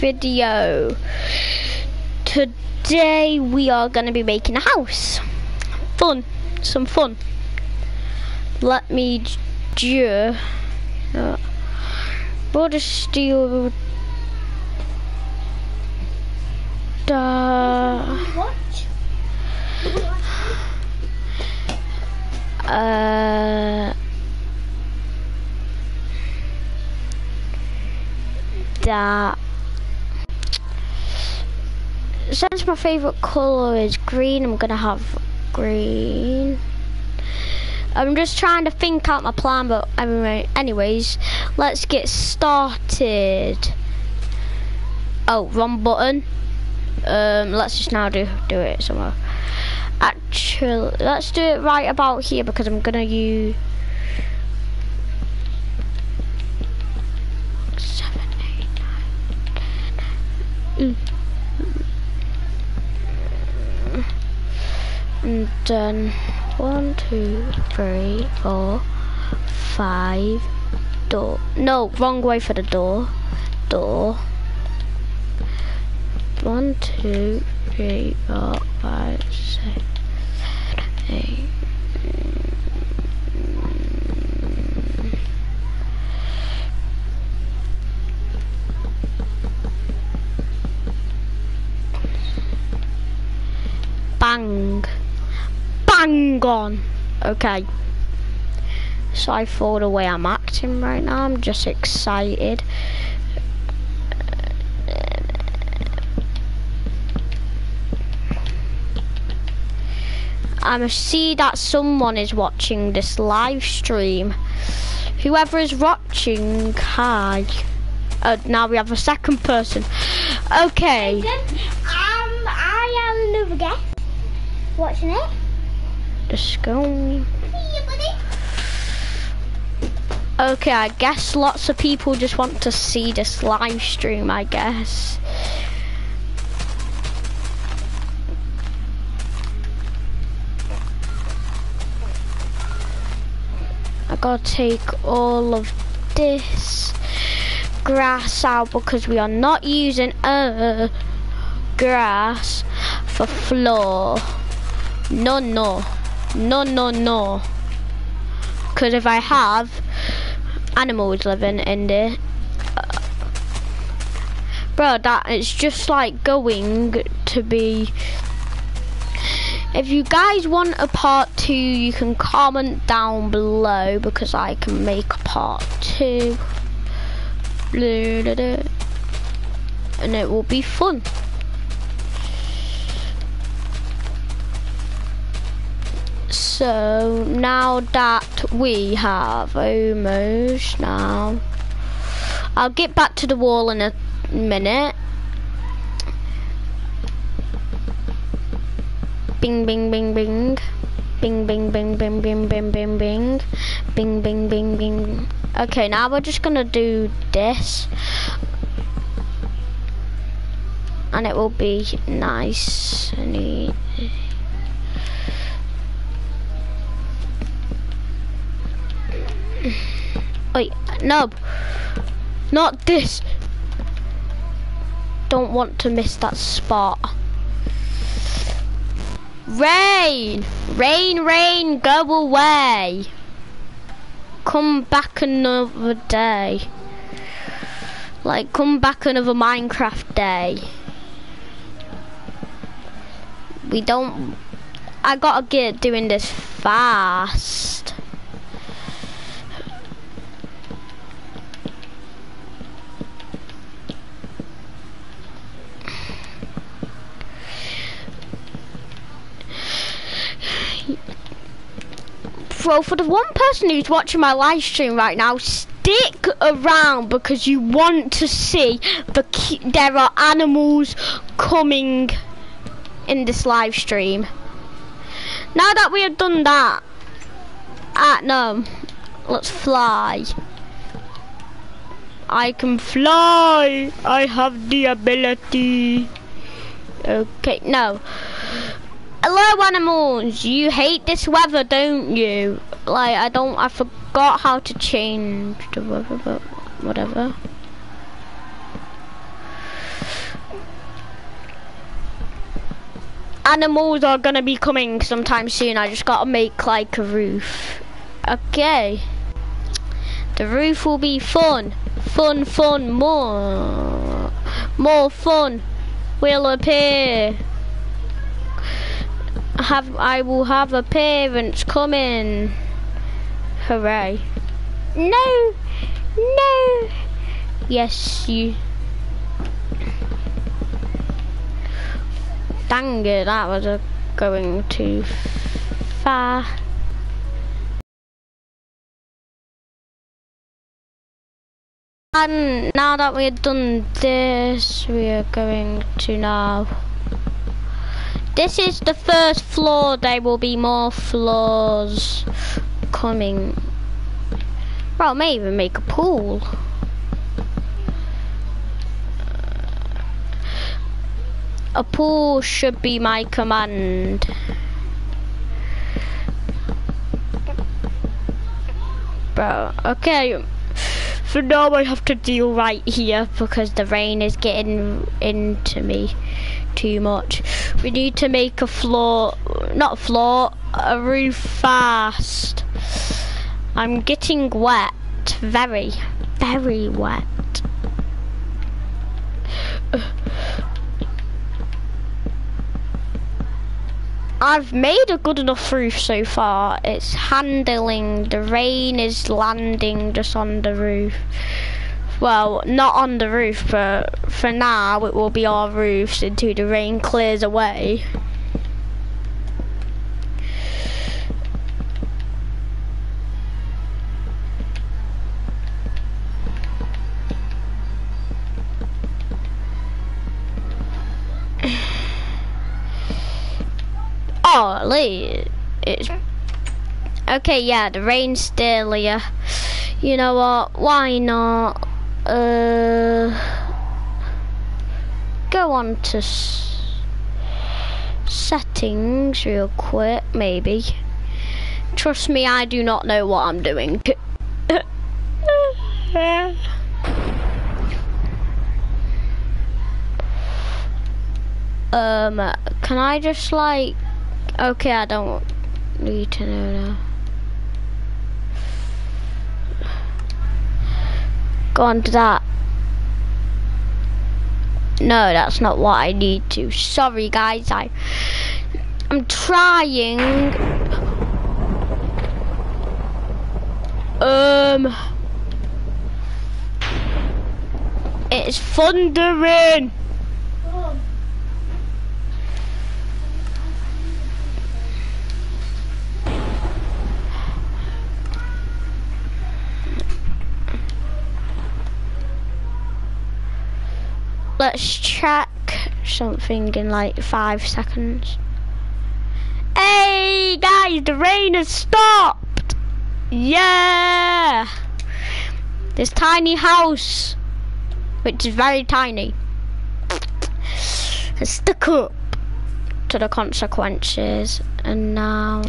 video. Today we are going to be making a house. Fun, some fun. Let me do. Uh, we'll just steal... Uh, uh, that since my favorite color is green. I'm gonna have green. I'm just trying to think out my plan but anyway anyways let's get started. Oh wrong button. Um let's just now do do it somewhere. Actually let's do it right about here because I'm gonna use seven, eight, nine, ten. And then one, two, three, four, five, door. No, wrong way for the door. Door. One, two, three, four, five, six, seven, eight. Bang. Bang on. Okay. Sorry for the way I'm acting right now. I'm just excited. I see that someone is watching this live stream. Whoever is watching, hi. Uh, now we have a second person. Okay. Um, I have another guest watching it. Okay, I guess lots of people just want to see this live stream, I guess. I gotta take all of this grass out because we are not using uh, grass for floor. No, no. No, no, no. Because if I have animals living in there, uh, bro, that is just like going to be. If you guys want a part two, you can comment down below because I can make a part two. And it will be fun. So now that we have almost now, I'll get back to the wall in a minute. Bing, bing, bing, bing. Bing, bing, bing, bing, bing, bing, bing, bing. Bing, bing, bing, bing. Okay, now we're just gonna do this. And it will be nice and easy. Wait, no. Not this. Don't want to miss that spot. Rain! Rain, rain, go away. Come back another day. Like, come back another Minecraft day. We don't... I gotta get doing this fast. Bro, for the one person who's watching my live stream right now, stick around because you want to see the there are animals coming in this live stream. Now that we have done that, ah no, let's fly. I can fly. I have the ability. Okay, no. Hello animals, you hate this weather, don't you? Like, I don't, I forgot how to change the weather, but whatever. Animals are gonna be coming sometime soon, I just gotta make like a roof. Okay. The roof will be fun, fun, fun, more, more fun will appear. Have I will have appearance coming. Hooray. No! No! Yes, you. Dang it, that was a going too far. And now that we've done this, we are going to now. This is the first floor, there will be more floors coming. Well, I may even make a pool. Uh, a pool should be my command. Bro, okay. For now I have to deal right here because the rain is getting into me too much. We need to make a floor, not a floor, a roof fast. I'm getting wet, very, very wet. I've made a good enough roof so far. It's handling, the rain is landing just on the roof. Well, not on the roof, but for now it will be our roofs until the rain clears away. Oh, it's okay. Yeah, the rain's still here. You know what? Why not? Uh, go on to settings real quick, maybe. Trust me, I do not know what I'm doing. um, can I just like Okay, I don't need to know now. Go on to that. No, that's not what I need to. Sorry, guys. I, I'm trying. Um, it's thundering. Let's check something in like five seconds. Hey guys, the rain has stopped! Yeah! This tiny house, which is very tiny, has stuck up to the consequences and now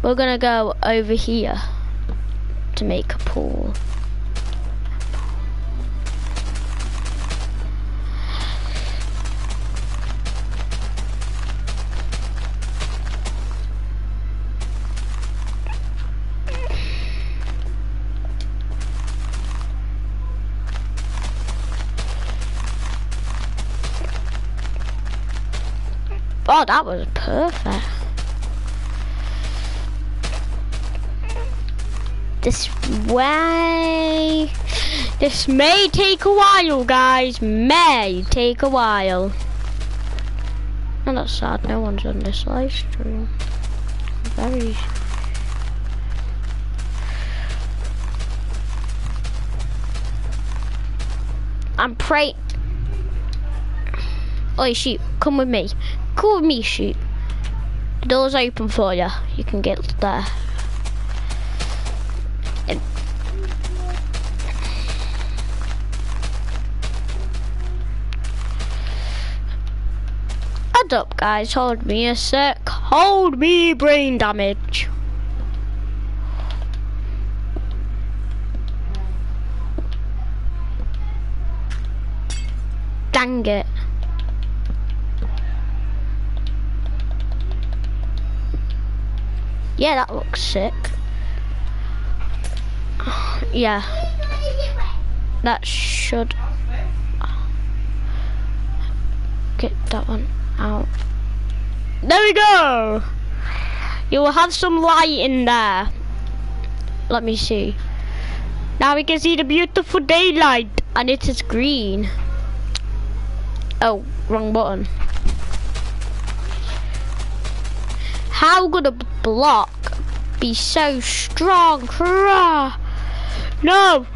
we're gonna go over here to make a pool. Oh, that was perfect. This way. This may take a while, guys. May take a while. And that's sad. No one's on this live stream. Very. I'm praying. Oh, sheep, come with me. With me, sheep. The door's open for you. You can get there. Head up, guys. Hold me a sec. Hold me, brain damage. Dang it. Yeah, that looks sick. Yeah, that should get that one out. There we go! You will have some light in there. Let me see. Now we can see the beautiful daylight and it is green. Oh, wrong button. How good a block be so strong? Hurrah! No!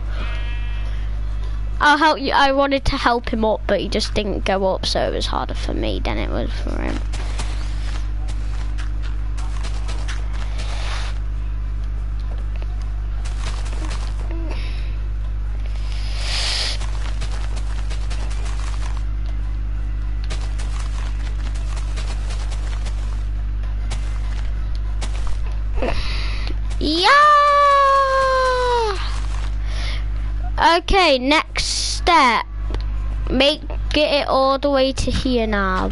I'll help you. I wanted to help him up, but he just didn't go up, so it was harder for me than it was for him. Okay, next step. Make get it all the way to here now.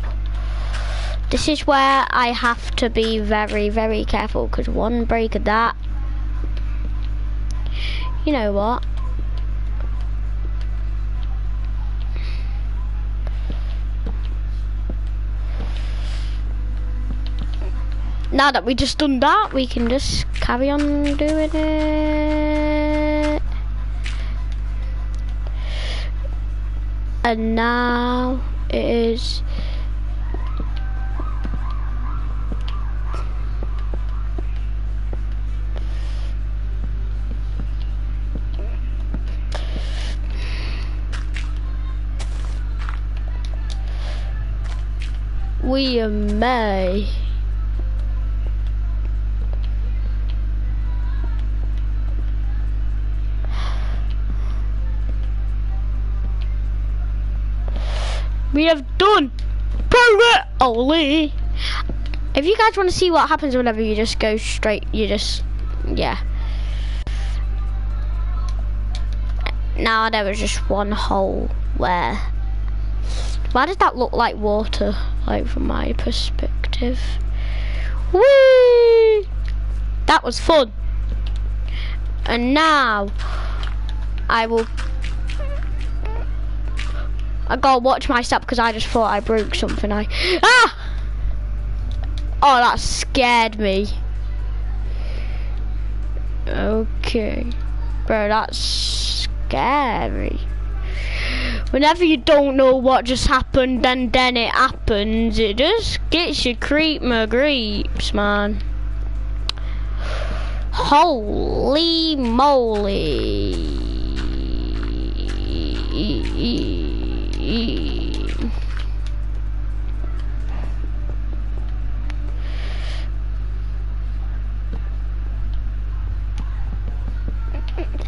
This is where I have to be very, very careful because one break of that. You know what? now that we just done that, we can just carry on doing it. And now it is we may we have done only. If you guys want to see what happens whenever you just go straight, you just, yeah. Now there was just one hole where, why does that look like water, like from my perspective? Whee! That was fun. And now, I will I gotta watch my step because I just thought I broke something. I ah! Oh, that scared me. Okay, bro, that's scary. Whenever you don't know what just happened and then it happens, it just gets you creep my creeps, man. Holy moly.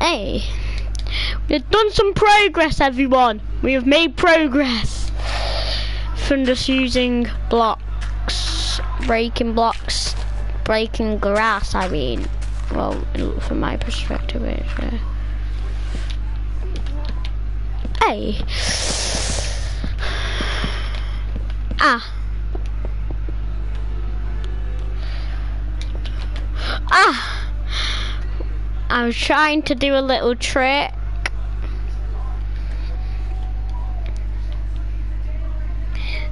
Hey, we've done some progress, everyone. We have made progress from just using blocks, breaking blocks, breaking grass. I mean, well, from my perspective, it's. Uh, Hey. Ah. Ah. I was trying to do a little trick.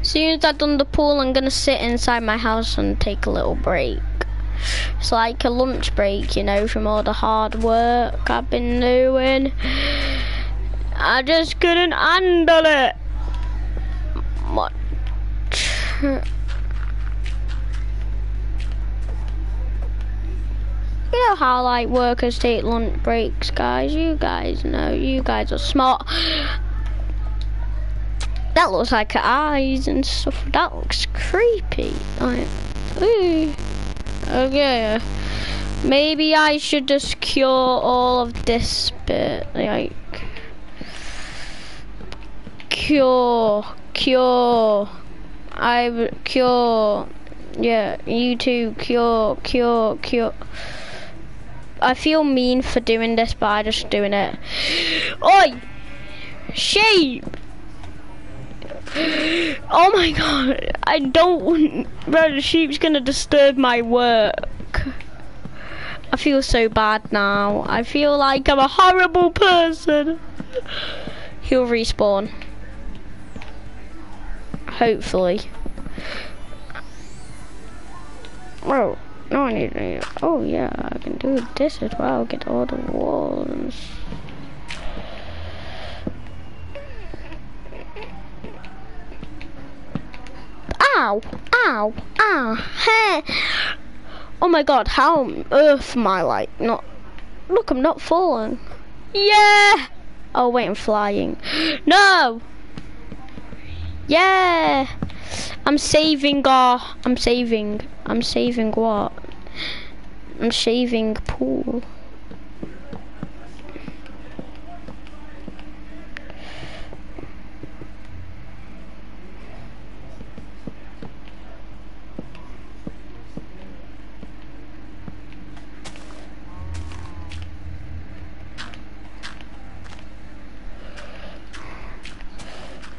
As soon as I've done the pool, I'm gonna sit inside my house and take a little break. It's like a lunch break, you know, from all the hard work I've been doing. I just couldn't handle it. What? You know how like workers take lunch breaks, guys. You guys know. You guys are smart. That looks like eyes and stuff. That looks creepy. Like, ooh. Okay. Maybe I should just cure all of this bit. Like cure, cure. I cure. Yeah, you too. Cure, cure, cure. I feel mean for doing this, but I'm just doing it. Oi! Sheep! Oh my god, I don't, bro, the sheep's gonna disturb my work. I feel so bad now. I feel like I'm a horrible person. He'll respawn. Hopefully. Oh, no, I need to. Oh, yeah, I can do this as well. Get all the walls. Ow! Ow! Ow! Hey! Oh my god, how on earth am I like not... Look, I'm not falling. Yeah! Oh wait, I'm flying. No! Yeah! I'm saving, uh, I'm saving. I'm saving what? I'm saving pool.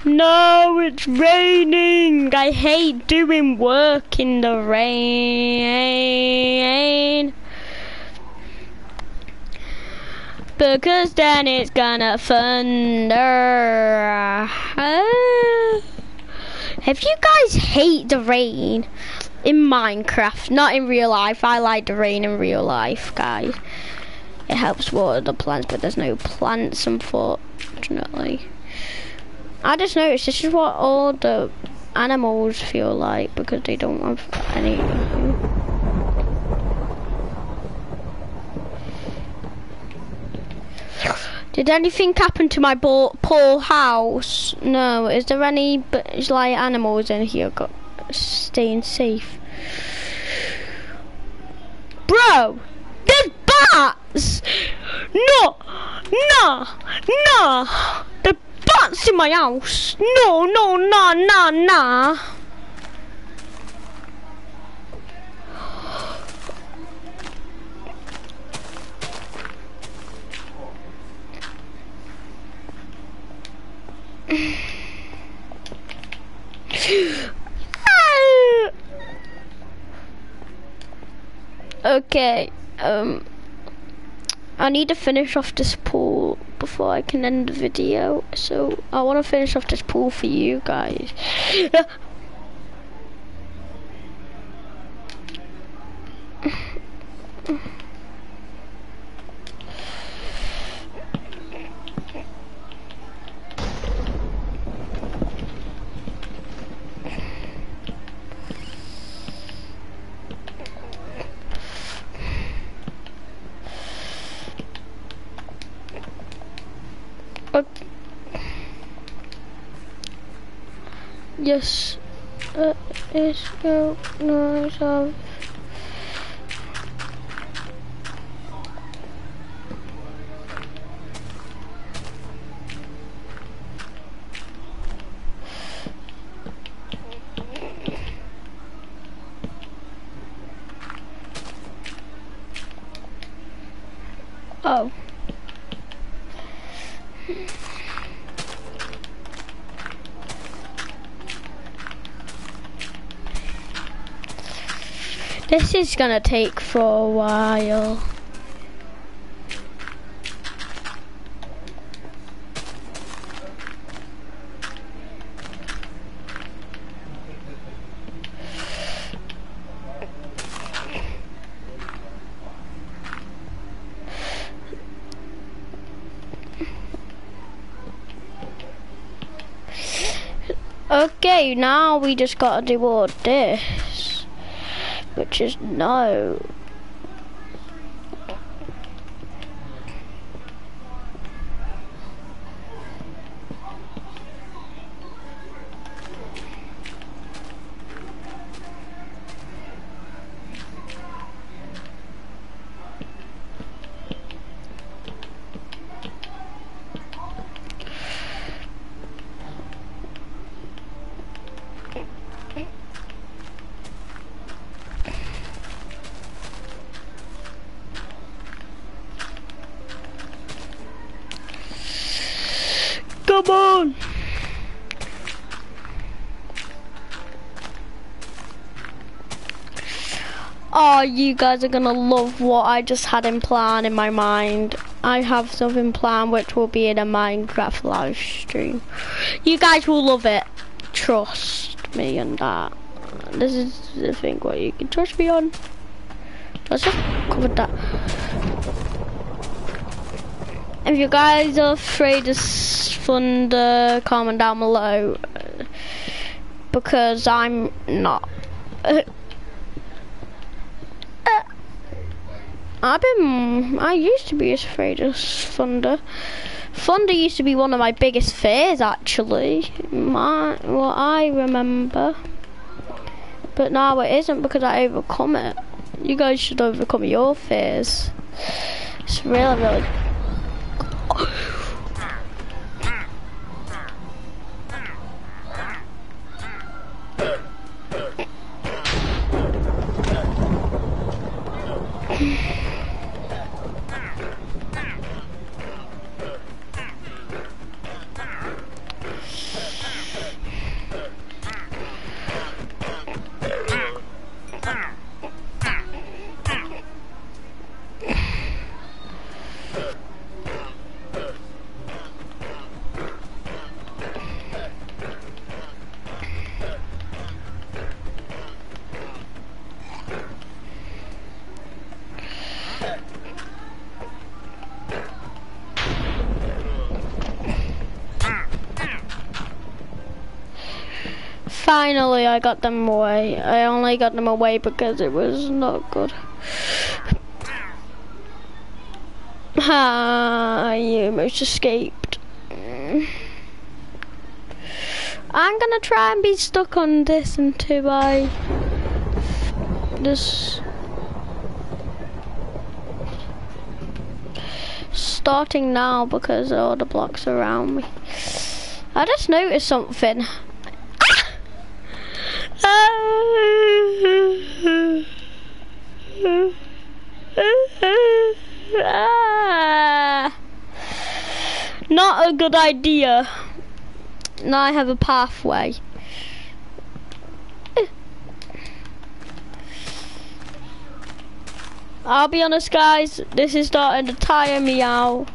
No, it's raining. I hate doing work in the rain. Because then it's gonna thunder. Have you guys hate the rain in Minecraft? Not in real life. I like the rain in real life, guys. It helps water the plants, but there's no plants, unfortunately. I just noticed this is what all the animals feel like because they don't have any. Did anything happen to my poor house? No. Is there any like animals in here got staying safe? Bro, there's bats. No, no, no. Bats in my house. No, no, nah, nah, nah. okay, um, I need to finish off this pool before I can end the video. So I want to finish off this pool for you guys. Uh, it's go noise of Oh. This is gonna take for a while. Okay, now we just gotta do all this which is no. Come on! Oh, you guys are gonna love what I just had in plan in my mind. I have something planned which will be in a Minecraft live stream. You guys will love it. Trust me on that. This is the thing what you can trust me on. Let's just cover that. If you guys are afraid of thunder, comment down below. Because I'm not. Uh, I've been, I used to be as afraid of thunder. Thunder used to be one of my biggest fears actually, my, what I remember. But now it isn't because I overcome it. You guys should overcome your fears. It's really, really... Mm-hmm. Finally, I got them away. I only got them away because it was not good. Ah, you almost escaped. I'm gonna try and be stuck on this until I just starting now because all the blocks around me. I just noticed something. Not a good idea. Now I have a pathway. I'll be honest, guys. This is starting to tire me out.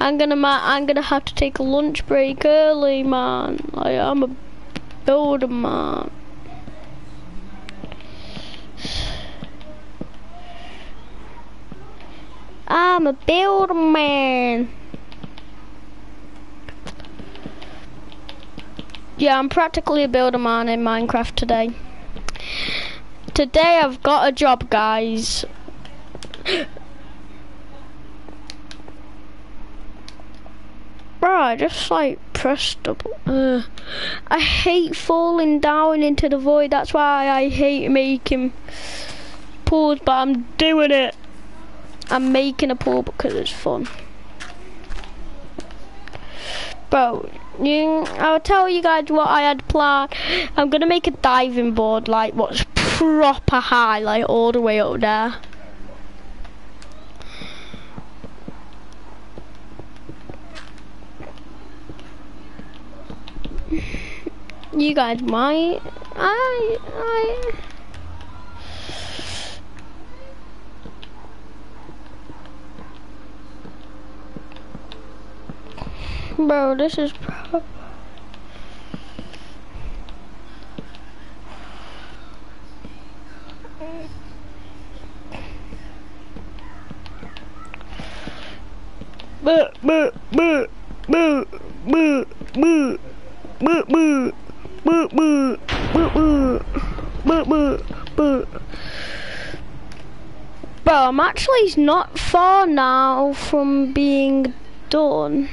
I'm gonna, I'm gonna have to take a lunch break early, man. I'm a builder, man. I'm a builder man. Yeah, I'm practically a builder man in Minecraft today. Today I've got a job, guys. Bro, I just like pressed double. Uh, I hate falling down into the void. That's why I hate making pools, but I'm doing it. I'm making a pool because it's fun. Bro, you, I'll tell you guys what I had planned. I'm gonna make a diving board, like what's proper high, like all the way up there. You guys might, I, I. Bro, this is pro Boo, boo, boo, boo, boo, boo, boo, boo, boo, boo, boo, boo, boo, boo. Bro, I'm actually not far now from being done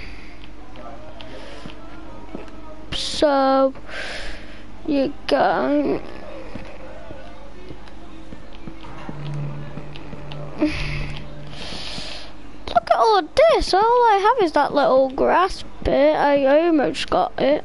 so you go look at all this. All I have is that little grass bit. I almost got it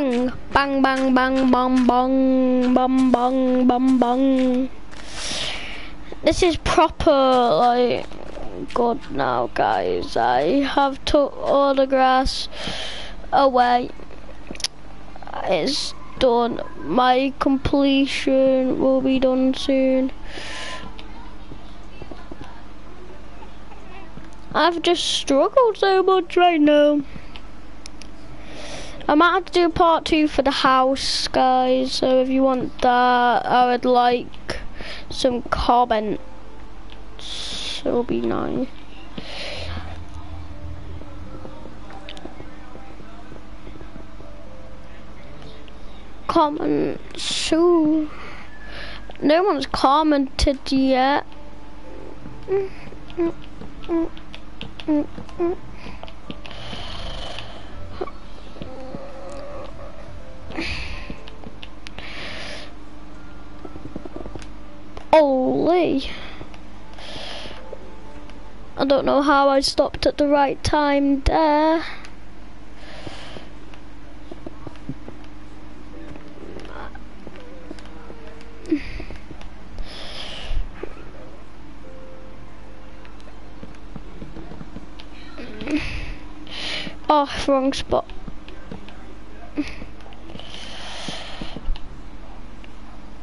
Bang, bang, bang, bang, bang, bang, bang, bang, bang. This is proper, like, good now, guys. I have took all the grass away. It's done. My completion will be done soon. I've just struggled so much right now. I might have to do a part two for the house, guys. So if you want that, I would like some comments. It'll be nice. Comments. So no one's commented yet. Mm, mm, mm, Holy. I don't know how I stopped at the right time there. Oh, wrong spot.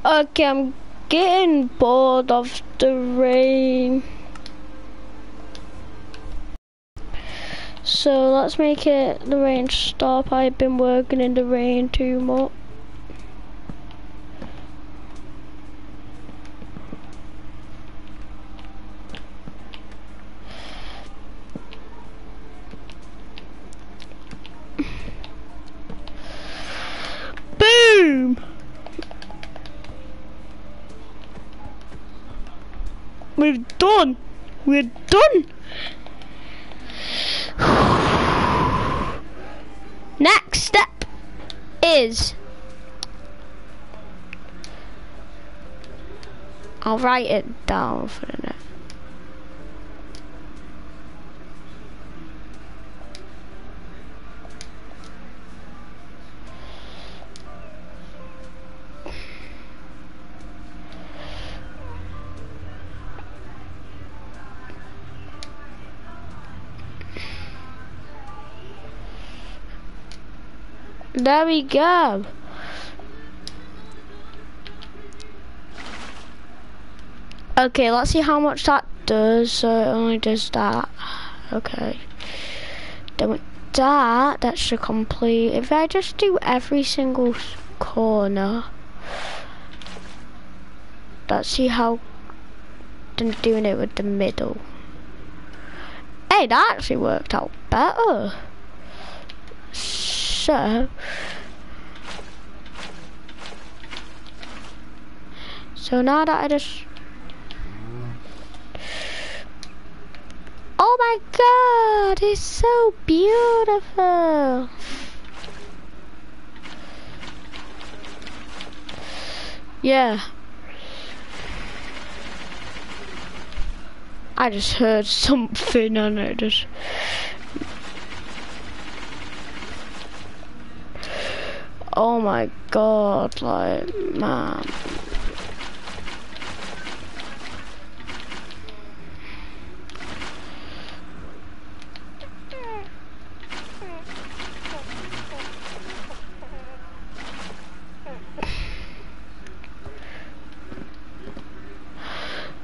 Okay, I'm getting bored of the rain. So let's make it the rain stop. I've been working in the rain too much. Boom! We're done. We're done. Next step is I'll write it down for the next. There we go. Okay, let's see how much that does. So it only does that. Okay. Then that, that should complete. If I just do every single corner, let's see how than doing it with the middle. Hey, that actually worked out better. So, so now that I just, oh my God, it's so beautiful. Yeah. I just heard something it just Oh my god, like man.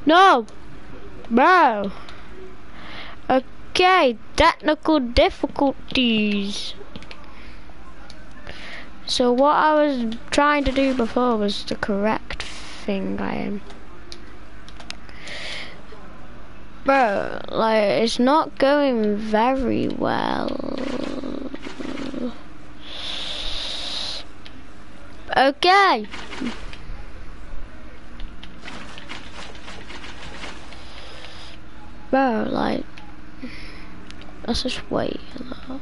No! Bro! Okay, technical difficulties. So what I was trying to do before was the correct thing I am. Bro, like, it's not going very well. Okay. Bro, like, let's just wait a little.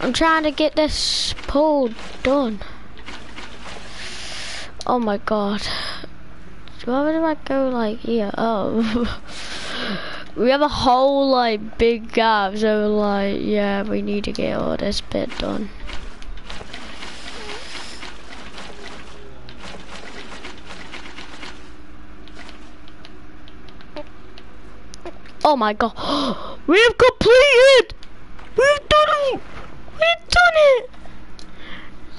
I'm trying to get this pull done. Oh my god. Why would I go like here? Oh. we have a whole like big gap, so like, yeah, we need to get all this bit done. Oh my god. We have completed! We've done it! We've done it!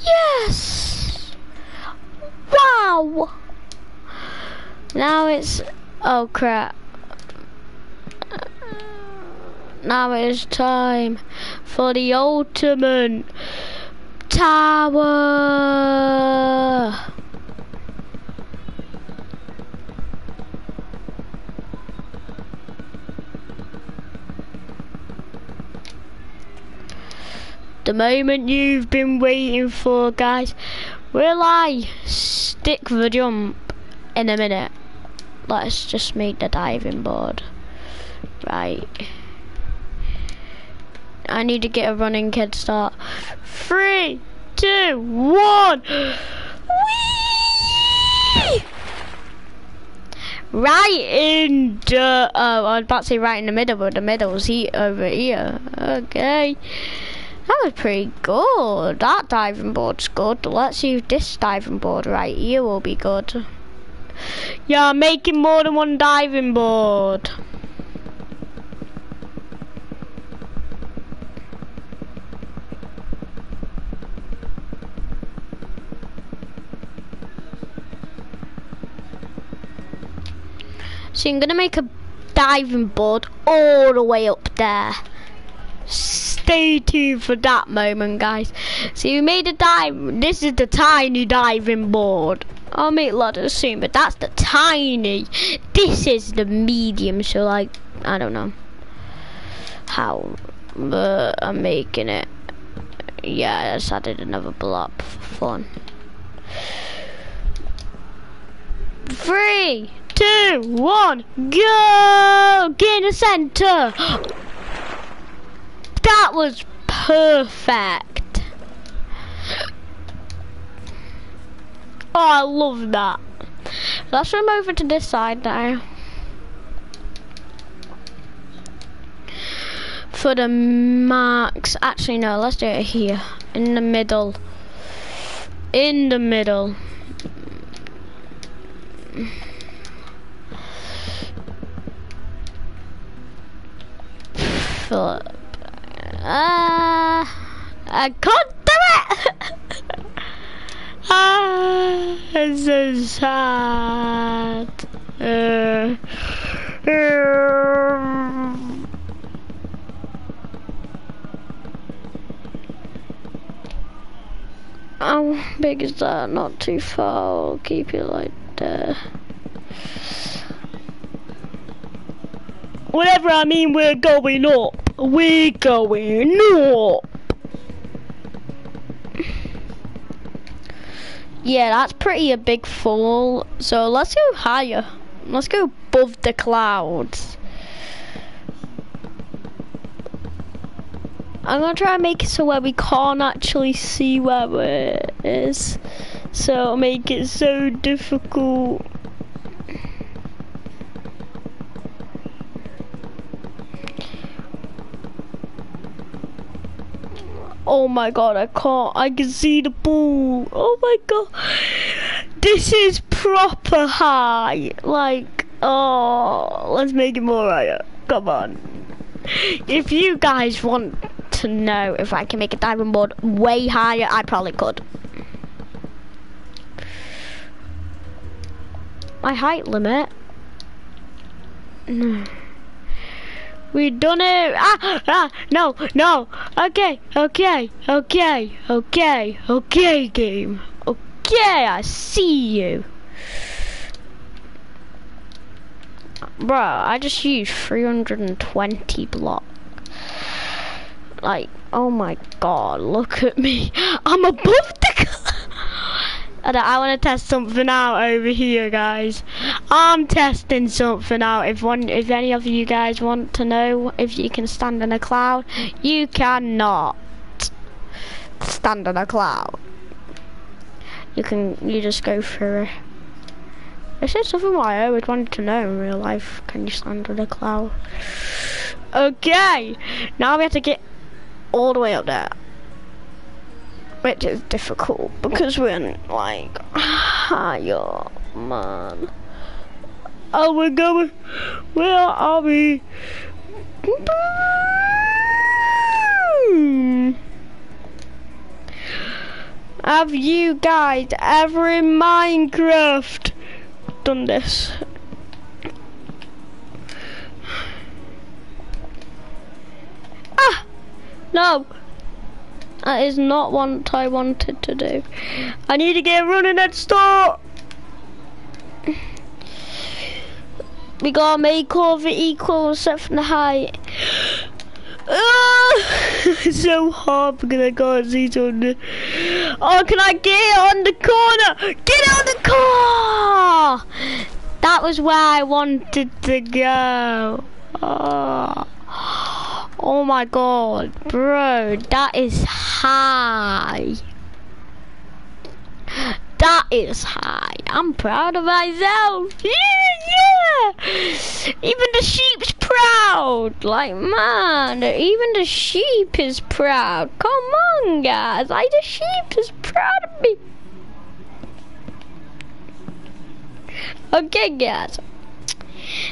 Yes! Wow! Now it's... Oh crap. Now it's time for the ultimate tower! The moment you've been waiting for, guys. Will I stick the jump in a minute? Let's just make the diving board. Right. I need to get a running head start. Three, two, one. Right in the, oh, I was about to say right in the middle, but the middle's here over here. Okay. That was pretty good. That diving board's good. Let's use this diving board right here will be good. Yeah, I'm making more than one diving board. So I'm gonna make a diving board all the way up there stay tuned for that moment, guys. See, we made a dive. This is the tiny diving board. I'll make of soon, but that's the tiny. This is the medium, so like, I don't know how, but I'm making it. Yeah, I just added another block for fun. Three, two, one, go! Get in the center! That was perfect. Oh, I love that. Let's swim over to this side now. For the marks. Actually, no, let's do it here. In the middle. In the middle. Philip. Ah, uh, I can't do it. ah, it's so sad. Uh, How big is that? Not too far. I'll keep it like there. Whatever I mean, we're going up. We're going up. Yeah, that's pretty a big fall. So let's go higher. Let's go above the clouds. I'm gonna try and make it so where we can't actually see where it is. So make it so difficult. Oh my god, I can't. I can see the ball. Oh my god. This is proper high. Like, oh, let's make it more higher. Come on. If you guys want to know if I can make a diving board way higher, I probably could. My height limit? No. We done it. Ah, ah, no, no. Okay, okay, okay, okay, okay, game. Okay, I see you. Bro, I just used 320 block. Like, oh my god, look at me. I'm above the... I want to test something out over here, guys. I'm testing something out. If one, if any of you guys want to know if you can stand in a cloud, you cannot stand in a cloud. You can, you just go through it. This is something I always wanted to know in real life. Can you stand under a cloud? Okay, now we have to get all the way up there. Which is difficult because we're in, like higher, man. Oh, we're going. Where are we? Boom. Have you guys ever in Minecraft done this? Ah! No! That is not what I wanted to do. I need to get running at start. We gotta make all the equal except from the height. Ah! it's so hard because I can't see something. Oh, can I get on the corner? Get on the car! That was where I wanted to go. Oh, oh my god, bro, that is high. That is high. I'm proud of myself. Yeah, yeah. Even the sheep's proud. Like, man, even the sheep is proud. Come on, guys. Like, the sheep is proud of me. Okay, guys.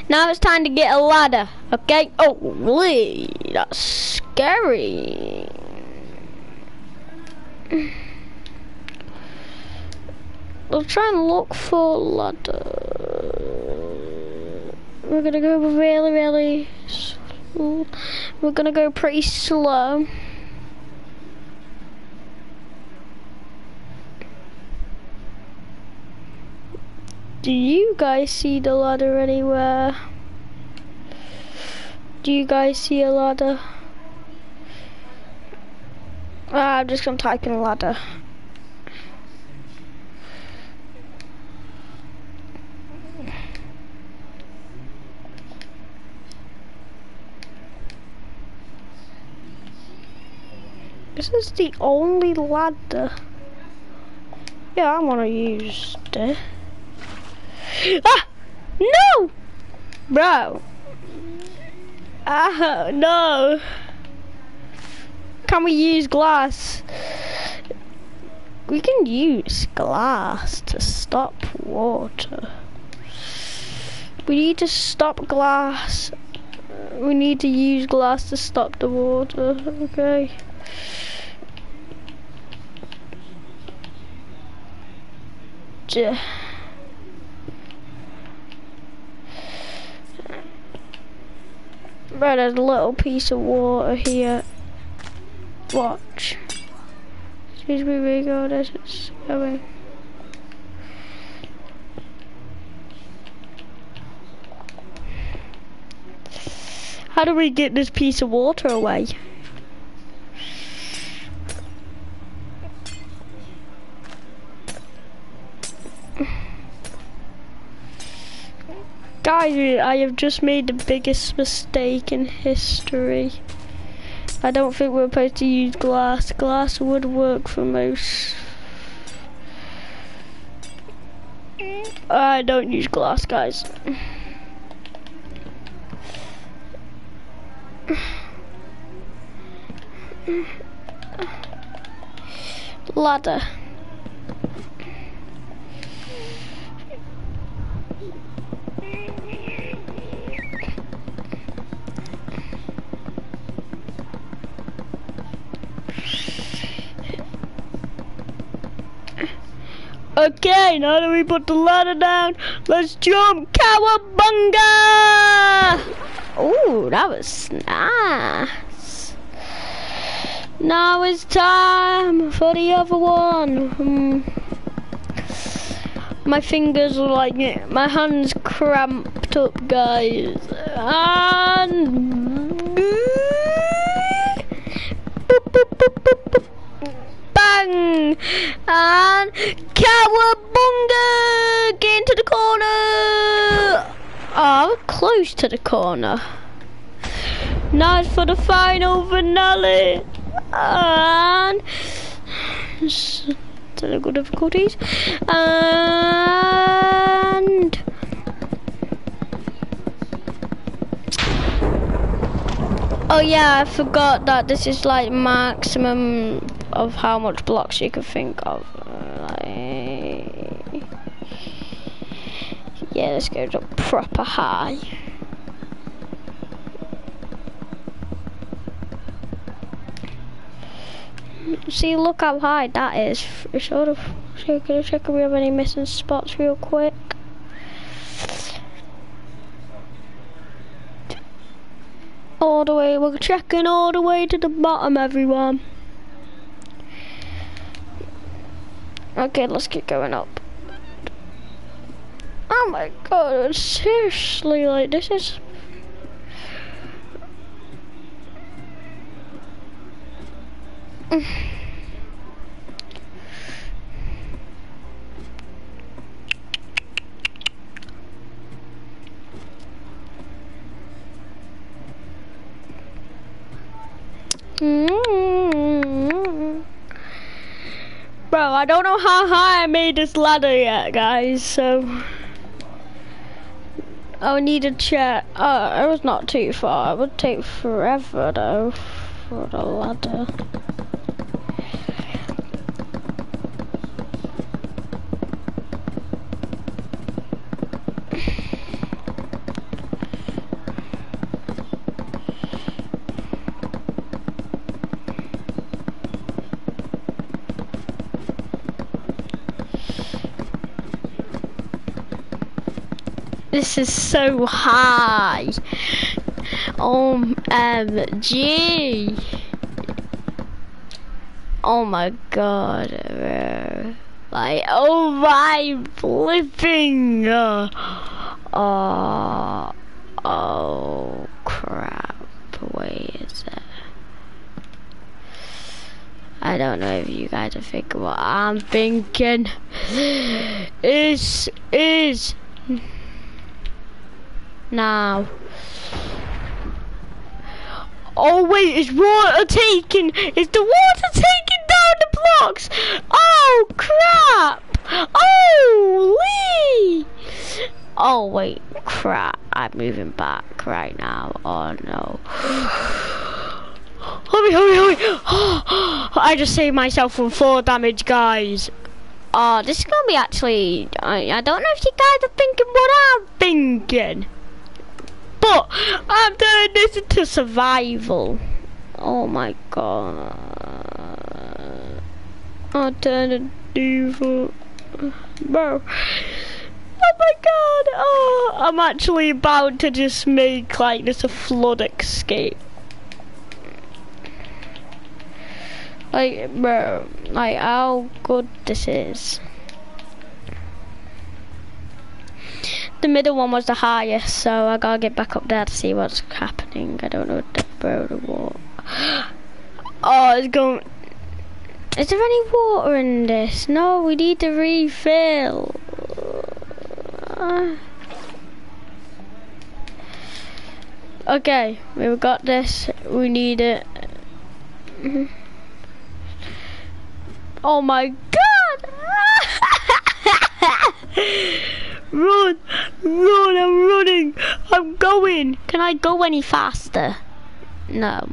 Now it's time to get a ladder, okay? Oh, wait, that's scary. We'll try and look for ladder. We're gonna go really, really slow. We're gonna go pretty slow. Do you guys see the ladder anywhere? Do you guys see a ladder? Ah, I'm just gonna type in ladder. This is the only ladder. Yeah, I want to use it. Ah! No! Bro. Ah, no. Can we use glass? We can use glass to stop water. We need to stop glass. We need to use glass to stop the water, okay? J Right, there's a little piece of water here. Watch. Excuse me, we this is. How do we get this piece of water away? Guys, I have just made the biggest mistake in history. I don't think we're supposed to use glass. Glass would work for most. I don't use glass, guys. Ladder. Okay, now that we put the ladder down, let's jump cowabunga! Oh, that was nice. Now it's time for the other one. Hmm. My fingers are like, my hands cramped up, guys. And... Boop, boop, boop, bang! And cowabunga! Get into the corner! Oh, close to the corner. Now it's for the final finale. And technical difficulties. And Oh yeah, I forgot that this is like maximum of how much blocks you can think of. Like, yeah, this goes up proper high. See, look how high that is. Sort of. So, can check if we have any missing spots real quick? All the way, we're checking all the way to the bottom everyone. Okay, let's keep going up. Oh my god, seriously, like this is... Mm-hmm. Bro, I don't know how high I made this ladder yet, guys, so... I need a chair. Oh, it was not too far. It would take forever, though, for the ladder. This is so high. OMG. Oh my god. Like, oh my flipping. Uh, uh, oh crap. Wait, is it? I don't know if you guys are thinking what I'm thinking. This is now. Oh wait, is water taking? Is the water taking down the blocks? Oh crap! Holy! Oh wait, crap! I'm moving back right now. Oh no! Hurry, hurry, hurry! I just saved myself from four damage, guys. Oh, this is gonna be actually. I, I don't know if you guys are thinking what I'm thinking. But I'm turning this into survival. Oh my god. I turned a devil. Bro. Oh my god. Oh, I'm actually about to just make like this a flood escape. Like, bro, like how good this is. The middle one was the highest, so I gotta get back up there to see what's happening. I don't know the bird or Oh, it's going. Is there any water in this? No, we need to refill. okay, we've got this. We need it. Mm-hmm. Oh my god! Run! Run! I'm running! I'm going! Can I go any faster? No.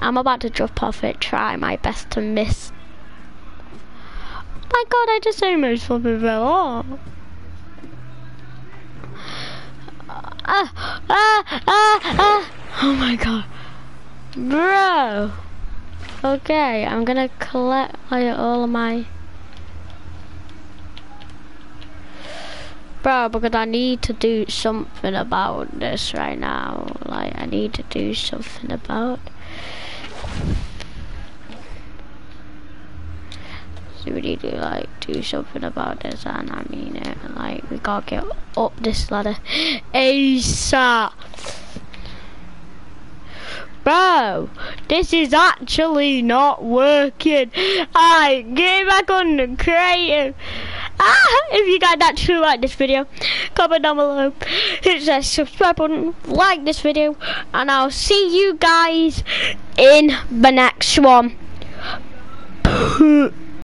I'm about to drop off it, try my best to miss. My god, I just almost fell off. Ah, ah, ah, ah. Oh my god. Bro. Okay, I'm gonna collect all of my Bro, because I need to do something about this right now. Like, I need to do something about So we need to like do something about this and I mean it. Like we gotta get up this ladder ASAP. Bro, this is actually not working. I get back on the creative. Ah, if you guys actually like this video, comment down below, hit that subscribe button, like this video, and I'll see you guys in the next one.